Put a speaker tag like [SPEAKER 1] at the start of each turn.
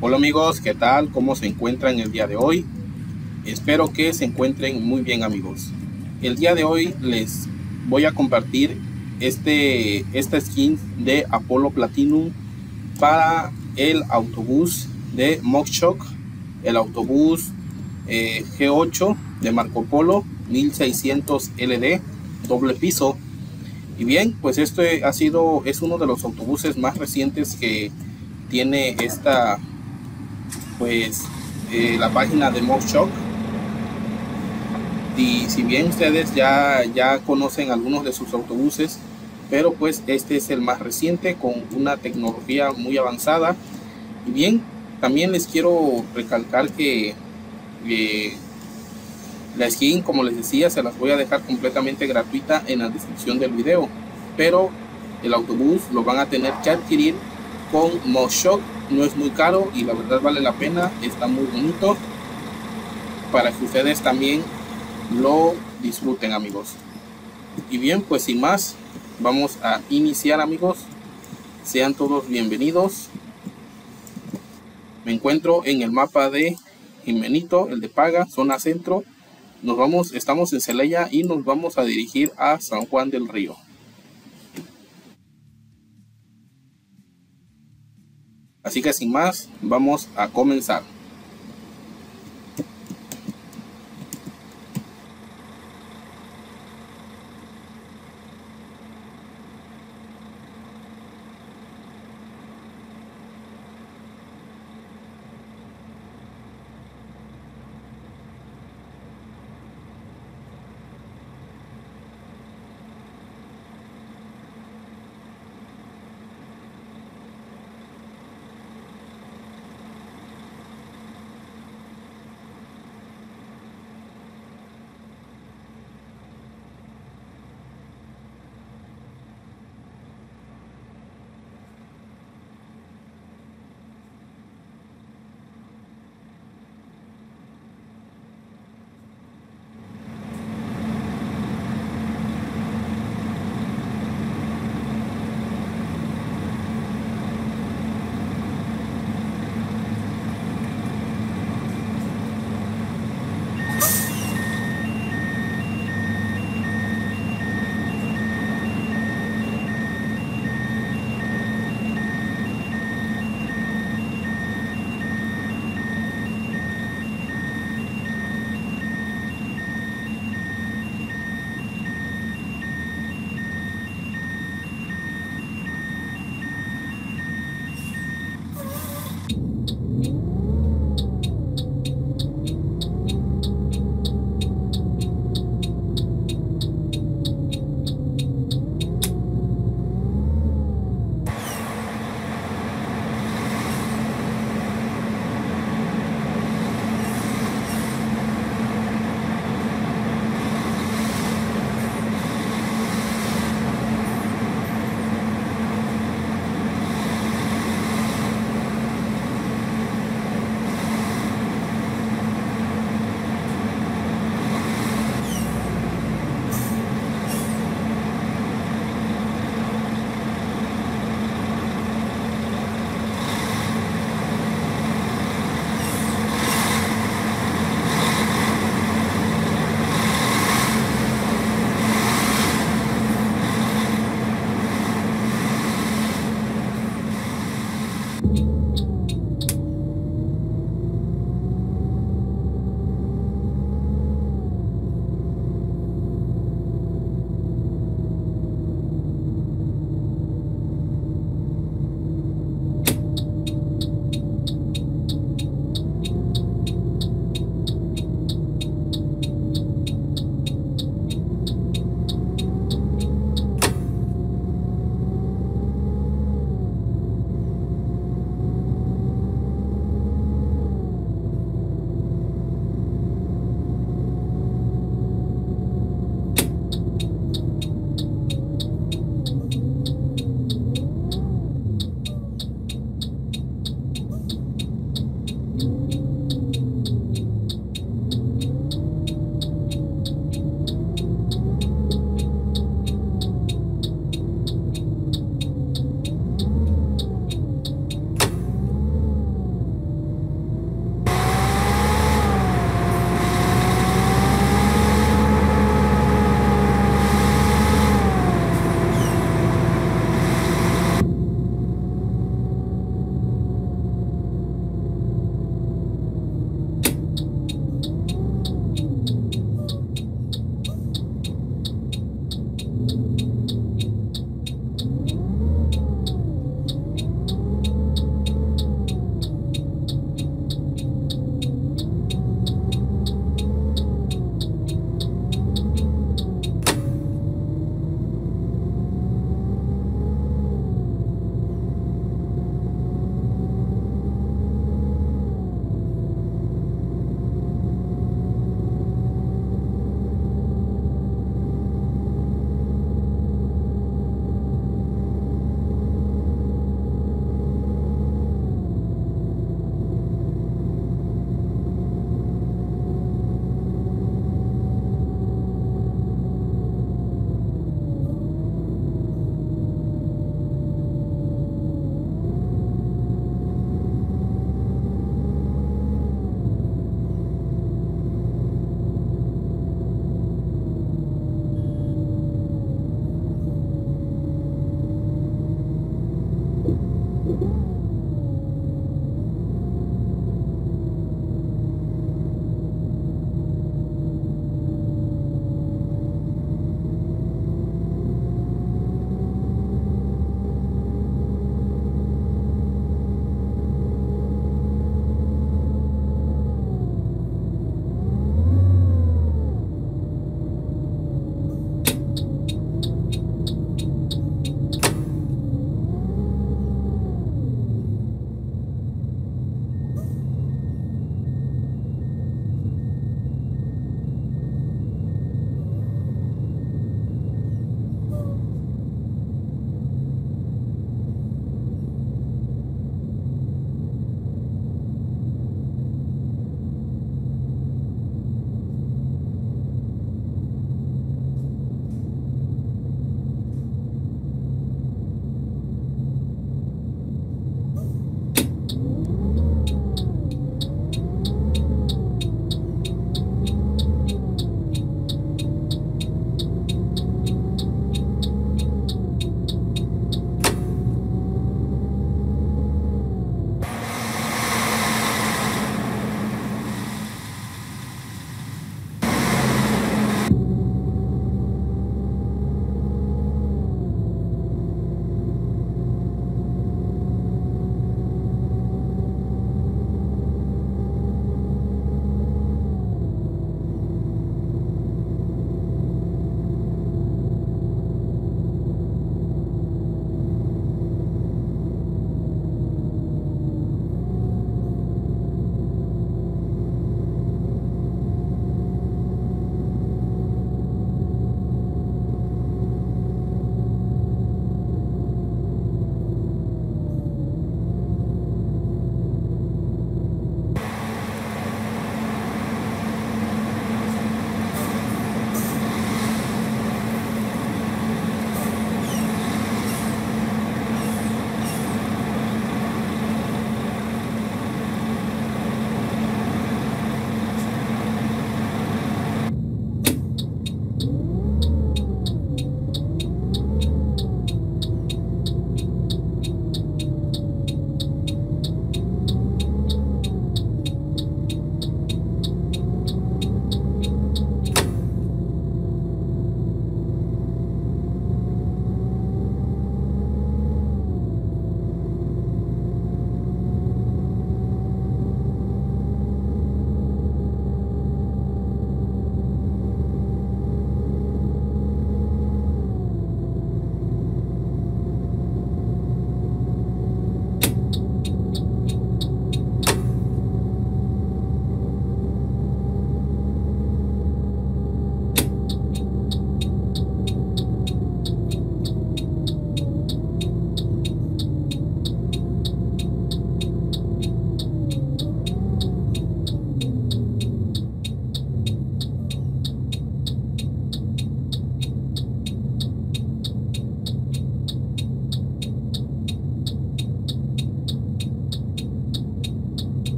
[SPEAKER 1] Hola amigos, ¿qué tal? ¿Cómo se encuentran el día de hoy? Espero que se encuentren muy bien amigos. El día de hoy les voy a compartir este, esta skin de Apollo Platinum para el autobús de Mokshock, el autobús eh, G8 de Marco Polo 1600 LD, doble piso. Y bien, pues este ha sido, es uno de los autobuses más recientes que tiene esta, pues, eh, la página de Mokshock. Y si bien ustedes ya, ya conocen algunos de sus autobuses, pero pues este es el más reciente con una tecnología muy avanzada. Y bien, también les quiero recalcar que eh, la skin, como les decía, se las voy a dejar completamente gratuita en la descripción del video. Pero el autobús lo van a tener que adquirir con Moshok. No es muy caro y la verdad vale la pena. Está muy bonito. Para que ustedes también lo disfruten amigos. Y bien, pues sin más, vamos a iniciar amigos. Sean todos bienvenidos. Me encuentro en el mapa de Jimenito, el de Paga, zona centro. Nos vamos, estamos en Celaya y nos vamos a dirigir a San Juan del Río. Así que sin más, vamos a comenzar.